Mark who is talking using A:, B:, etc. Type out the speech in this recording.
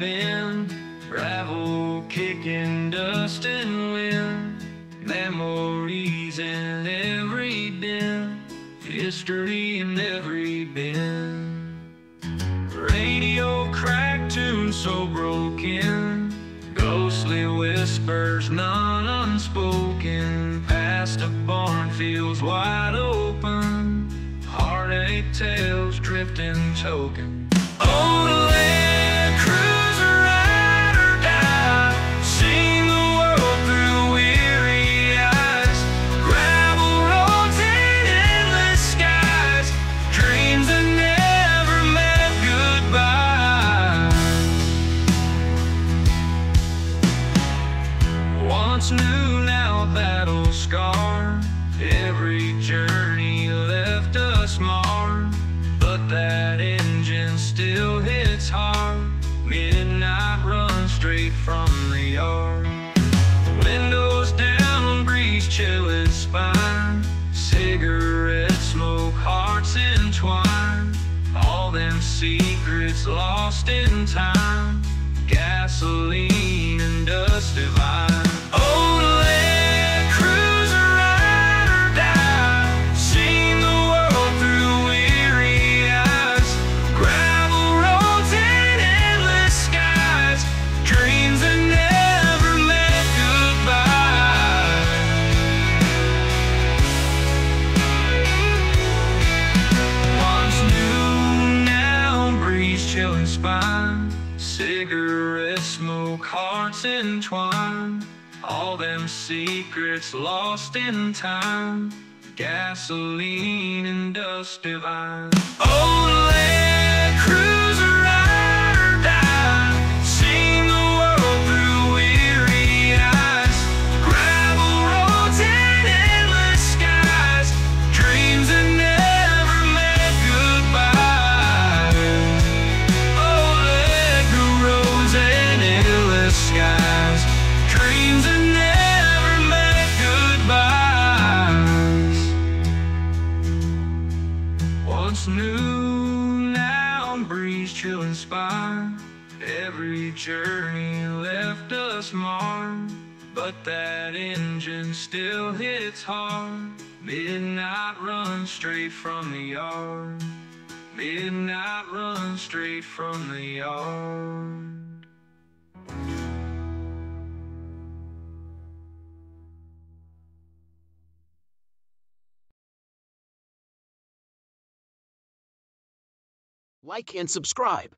A: been. Gravel kicking dust and wind. Memories in every bin. History in every bin. Radio cracked tune so broken. Ghostly whispers, not unspoken. Past a barn fields wide open. Heartache tales drifting token. Oh, to let Once knew, now battle scar. Every journey left us marred. But that engine still hits hard. Midnight run straight from the yard. Windows down, breeze chilling spine. Cigarette smoke, hearts entwined. All them secrets lost in time. Spine. Cigarette smoke, hearts entwined. All them secrets lost in time. Gasoline and dust divine. Oh, Once new, now breeze chilling spine. Every journey left us marred. But that engine still hits hard. Midnight run straight from the yard. Midnight run straight from the yard.
B: Like and subscribe.